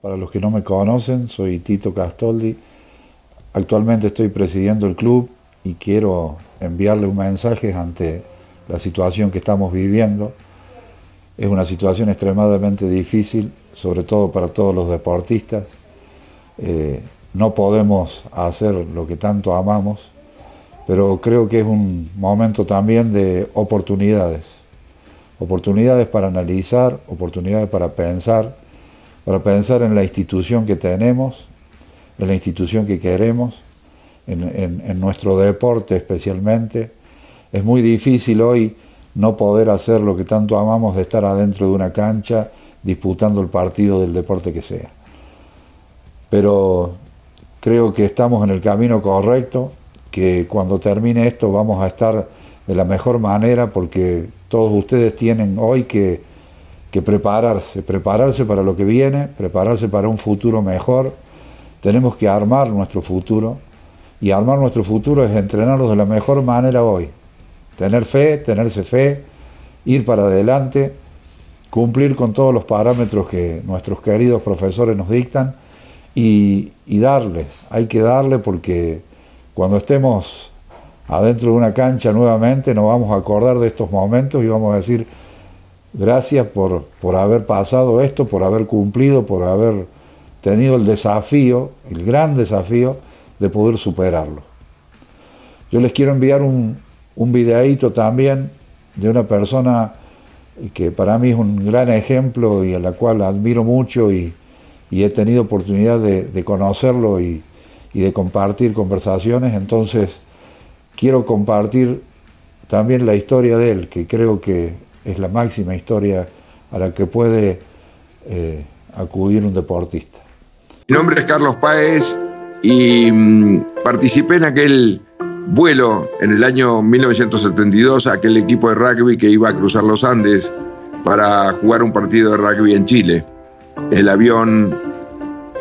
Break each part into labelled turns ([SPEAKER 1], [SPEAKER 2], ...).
[SPEAKER 1] Para los que no me conocen, soy Tito Castoldi. Actualmente estoy presidiendo el club y quiero enviarle un mensaje ante la situación que estamos viviendo. Es una situación extremadamente difícil, sobre todo para todos los deportistas. Eh, no podemos hacer lo que tanto amamos, pero creo que es un momento también de oportunidades. Oportunidades para analizar, oportunidades para pensar para pensar en la institución que tenemos, en la institución que queremos, en, nuestro deporte especialmente. Es muy difícil hoy no poder hacer lo que tanto amamos de estar adentro de una cancha disputando el partido del deporte que sea. Pero creo que estamos en el camino correcto, que cuando termine esto vamos a estar de la mejor manera porque todos ustedes tienen hoy que que prepararse, prepararse para lo que viene, prepararse para un futuro mejor. Tenemos que armar nuestro futuro y armar nuestro futuro es entrenarlos de la mejor manera hoy. Tener fe, tenerse fe, ir para adelante, cumplir con todos los parámetros que nuestros queridos profesores nos dictan y, y darle, hay que darle porque cuando estemos adentro de una cancha nuevamente nos vamos a acordar de estos momentos y vamos a decir, Gracias por, por haber pasado esto, por haber cumplido, por haber tenido el desafío, el gran desafío de poder superarlo. Yo les quiero enviar un, un videíto también de una persona que para mí es un gran ejemplo y a la cual admiro mucho y, he tenido oportunidad de, conocerlo y, y, de compartir conversaciones. Entonces, quiero compartir también la historia de él, que creo que es la máxima historia a la que puede eh, acudir un deportista.
[SPEAKER 2] Mi nombre es Carlos Páez y mm, participé en aquel vuelo en el año 1972, aquel equipo de rugby que iba a cruzar los Andes para jugar un partido de rugby en Chile. El avión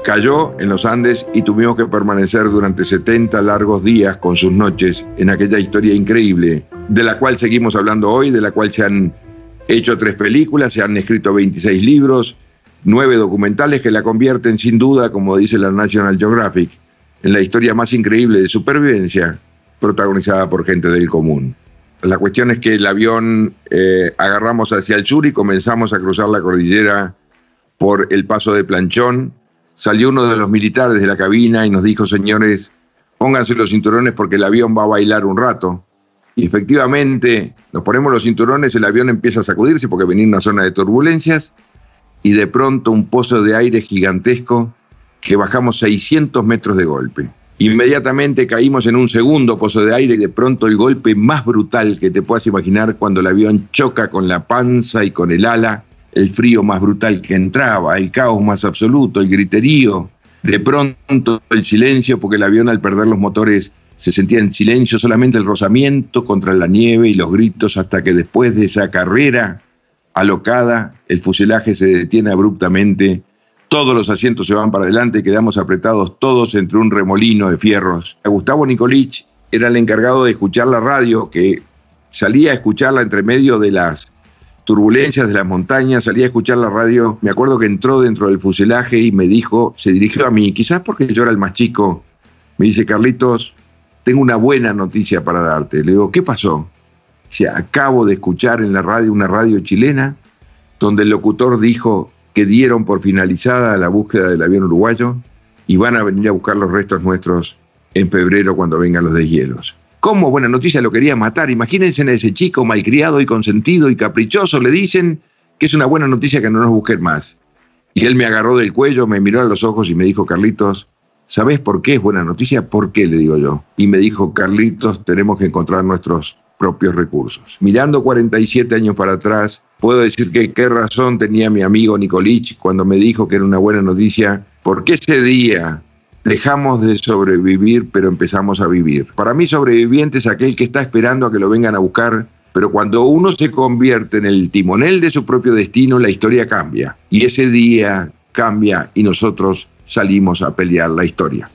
[SPEAKER 2] cayó en los Andes y tuvimos que permanecer durante 70 largos días con sus noches en aquella historia increíble, de la cual seguimos hablando hoy, de la cual se han hecho tres películas, se han escrito 26 libros, nueve documentales que la convierten sin duda, como dice la National Geographic, en la historia más increíble de supervivencia protagonizada por gente del común. La cuestión es que el avión eh, agarramos hacia el sur y comenzamos a cruzar la cordillera por el paso de Planchón. Salió uno de los militares de la cabina y nos dijo, señores, pónganse los cinturones porque el avión va a bailar un rato. Y efectivamente, nos ponemos los cinturones, el avión empieza a sacudirse porque venía una zona de turbulencias y de pronto un pozo de aire gigantesco que bajamos 600 metros de golpe. Inmediatamente caímos en un segundo pozo de aire y de pronto el golpe más brutal que te puedas imaginar cuando el avión choca con la panza y con el ala, el frío más brutal que entraba, el caos más absoluto, el griterío, de pronto el silencio porque el avión al perder los motores se sentía en silencio solamente el rozamiento contra la nieve y los gritos hasta que después de esa carrera alocada, el fuselaje se detiene abruptamente, todos los asientos se van para adelante y quedamos apretados todos entre un remolino de fierros. Gustavo Nicolich era el encargado de escuchar la radio, que salía a escucharla entre medio de las turbulencias de las montañas, salía a escuchar la radio. Me acuerdo que entró dentro del fuselaje y me dijo, se dirigió a mí, quizás porque yo era el más chico, me dice, Carlitos, tengo una buena noticia para darte. Le digo, ¿qué pasó? Dice, acabo de escuchar en la radio una radio chilena donde el locutor dijo que dieron por finalizada la búsqueda del avión uruguayo y van a venir a buscar los restos nuestros en febrero cuando vengan los deshielos. ¿Cómo buena noticia lo quería matar? Imagínense a ese chico malcriado y consentido y caprichoso, le dicen que es una buena noticia que no nos busquen más. Y él me agarró del cuello, me miró a los ojos y me dijo, Carlitos, ¿Sabes por qué es buena noticia? ¿Por qué? Le digo yo. Y me dijo, Carlitos, tenemos que encontrar nuestros propios recursos. Mirando 47 años para atrás, puedo decir que qué razón tenía mi amigo Nicolich cuando me dijo que era una buena noticia, porque ese día dejamos de sobrevivir, pero empezamos a vivir. Para mí sobreviviente es aquel que está esperando a que lo vengan a buscar, pero cuando uno se convierte en el timonel de su propio destino, la historia cambia. Y ese día cambia y nosotros salimos a pelear la historia.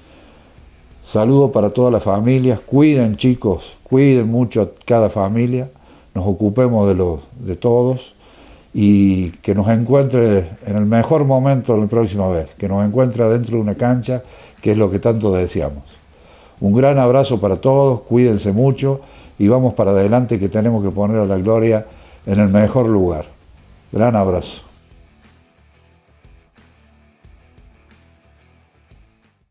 [SPEAKER 1] Saludo para todas las familias, cuiden chicos, cuiden mucho a cada familia, nos ocupemos de, los, de todos y que nos encuentre en el mejor momento la próxima vez, que nos encuentre dentro de una cancha, que es lo que tanto deseamos. Un gran abrazo para todos, cuídense mucho y vamos para adelante que tenemos que poner a la gloria en el mejor lugar. Gran abrazo.